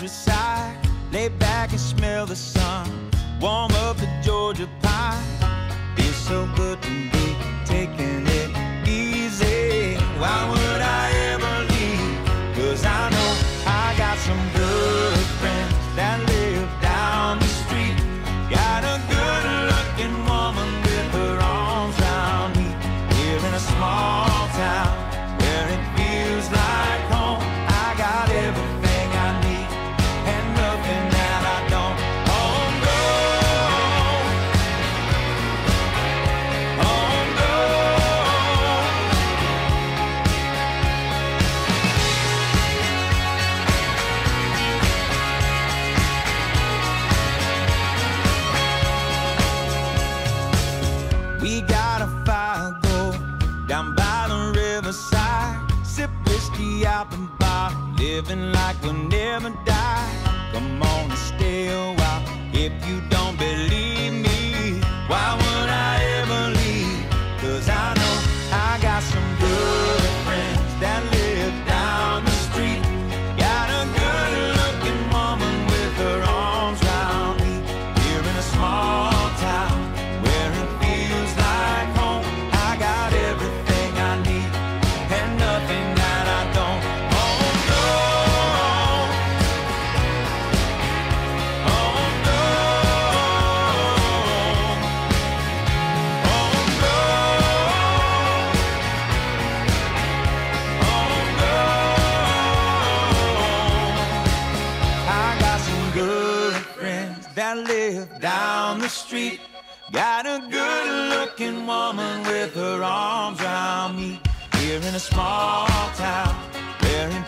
countryside. Lay back and smell the sun. Warm up the Georgia pie. Feels so good to be taking it easy. Why down by the riverside. Sip whiskey out the bar, living like we'll never die. Come on and stay a while if you don't believe. down the street. Got a good looking woman with her arms around me. Here in a small town, wearing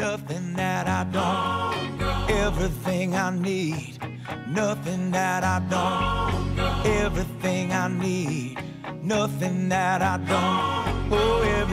nothing that I don't. Everything I need, nothing that I don't. Everything I need, nothing that I don't. Oh, everything.